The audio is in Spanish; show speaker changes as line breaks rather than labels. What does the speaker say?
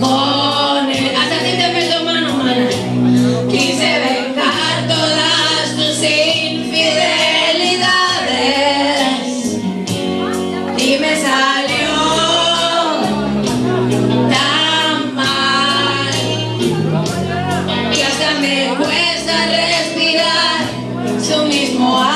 Con el hasta que te meto mano, mano, quise vengar todas tus infidelidades. Y me salió tan mal y hasta me cuesta respirar. Su mismo árbol.